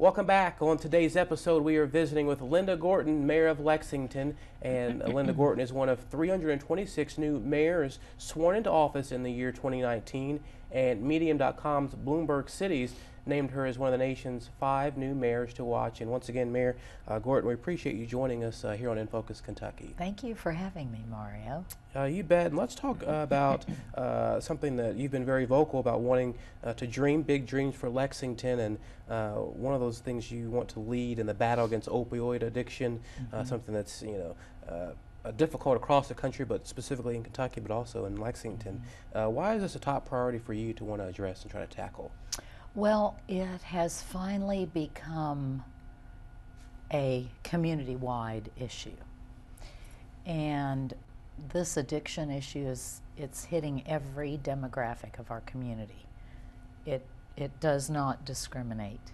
Welcome back. On today's episode, we are visiting with Linda Gorton, Mayor of Lexington. And uh, Linda Gorton is one of 326 new mayors sworn into office in the year 2019. And Medium.com's Bloomberg Cities named her as one of the nation's five new mayors to watch. And once again, Mayor uh, Gorton, we appreciate you joining us uh, here on In Focus Kentucky. Thank you for having me, Mario. Uh, you bet. And let's talk uh, about uh, something that you've been very vocal about wanting uh, to dream big dreams for Lexington. And one of those things you want to lead in the battle against opioid addiction, mm -hmm. something that's, you know, uh, difficult across the country, but specifically in Kentucky, but also in Lexington. Mm -hmm. uh, why is this a top priority for you to want to address and try to tackle? Well, it has finally become a community-wide issue. And this addiction issue is it's hitting every demographic of our community. It it does not discriminate.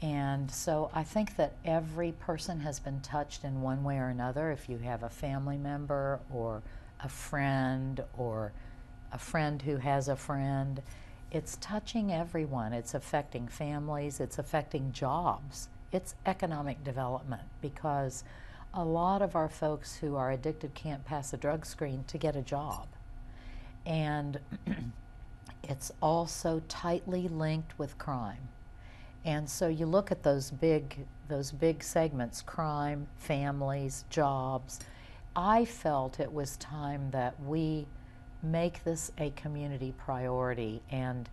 And so I think that every person has been touched in one way or another. If you have a family member or a friend or a friend who has a friend, it's touching everyone. It's affecting families, it's affecting jobs, it's economic development because a lot of our folks who are addicted can't pass a drug screen to get a job. And it's also tightly linked with crime. And so you look at those big, those big segments, crime, families, jobs. I felt it was time that we make this a community priority. And,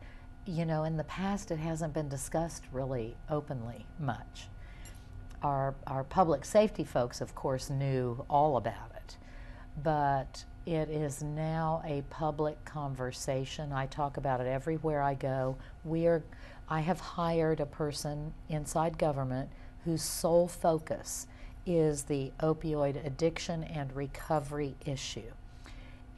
you know, in the past, it hasn't been discussed really openly much. Our, our public safety folks, of course, knew all about it. But it is now a public conversation. I talk about it everywhere I go. We are, I have hired a person inside government whose sole focus is the opioid addiction and recovery issue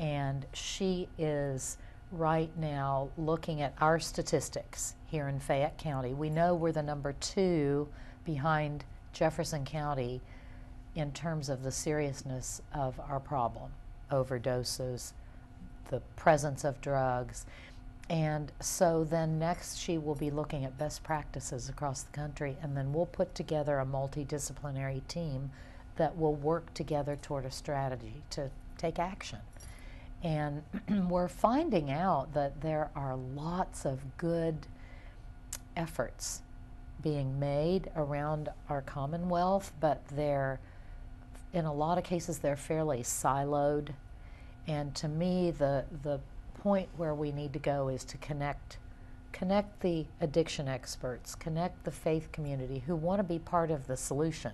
and she is right now looking at our statistics here in Fayette County. We know we're the number two behind Jefferson County in terms of the seriousness of our problem overdoses, the presence of drugs. And so then next she will be looking at best practices across the country, and then we'll put together a multidisciplinary team that will work together toward a strategy to take action. And we're finding out that there are lots of good efforts being made around our Commonwealth, but they're, in a lot of cases, they're fairly siloed. And to me, the, the point where we need to go is to connect connect the addiction experts, connect the faith community who want to be part of the solution,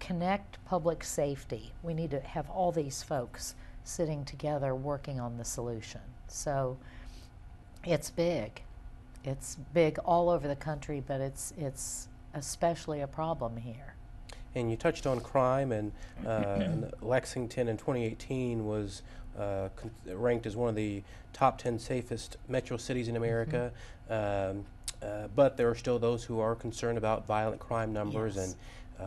connect public safety. We need to have all these folks sitting together working on the solution. So it's big. It's big all over the country, but it's, it's especially a problem here. And you touched on crime, and uh, Lexington in 2018 was uh, ranked as one of the top 10 safest metro cities in America. Mm -hmm. um, uh, but there are still those who are concerned about violent crime numbers yes. and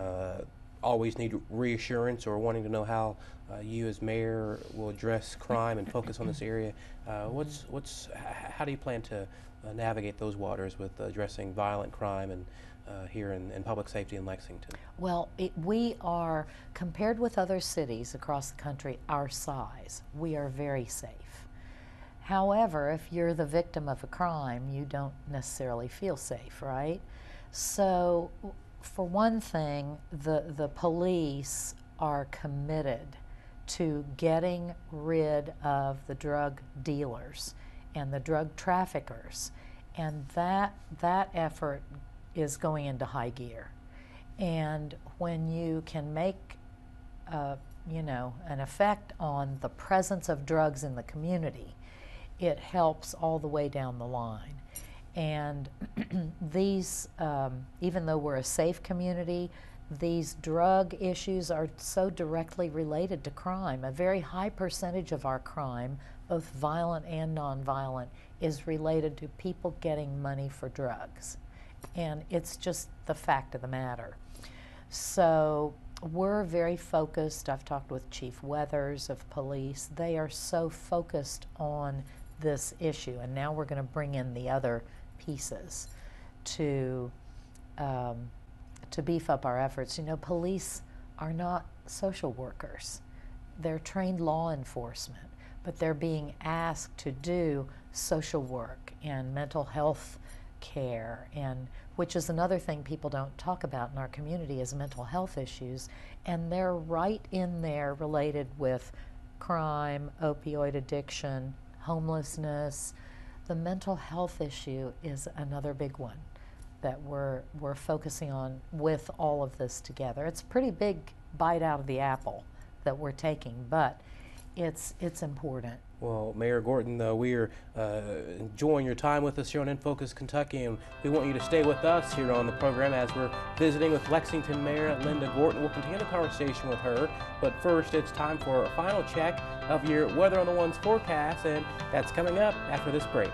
uh, always need reassurance or wanting to know how uh, you as mayor will address crime and focus on this area. Uh, what's what's how do you plan to uh, navigate those waters with addressing violent crime and uh, here in, in, public safety in Lexington? Well, it, we are compared with other cities across the country, our size, we are very safe. However, if you're the victim of a crime, you don't necessarily feel safe, right? So for one thing, the, the police are committed to getting rid of the drug dealers and the drug traffickers. And that, that effort is going into high gear. And when you can make, uh, you know, an effect on the presence of drugs in the community, it helps all the way down the line. And these, um, even though we're a safe community, these drug issues are so directly related to crime. A very high percentage of our crime, both violent and nonviolent, is related to people getting money for drugs. And it's just the fact of the matter. So we're very focused. I've talked with Chief Weathers of police. They are so focused on this issue. And now we're going to bring in the other pieces to um, to beef up our efforts. You know, police are not social workers, they're trained law enforcement, but they're being asked to do social work and mental health care and which is another thing people don't talk about in our community is mental health issues and they're right in there related with crime opioid addiction homelessness. The mental health issue is another big one that we're we're focusing on with all of this together it's a pretty big bite out of the apple that we're taking but it's it's important Well, Mayor Gorton, uh, we are uh, enjoying your time with us here on In Focus Kentucky, and we want you to stay with us here on the program as we're visiting with Lexington Mayor Linda Gorton. We'll continue the conversation with her, but first it's time for a final check of your Weather on the One's forecast, and that's coming up after this break.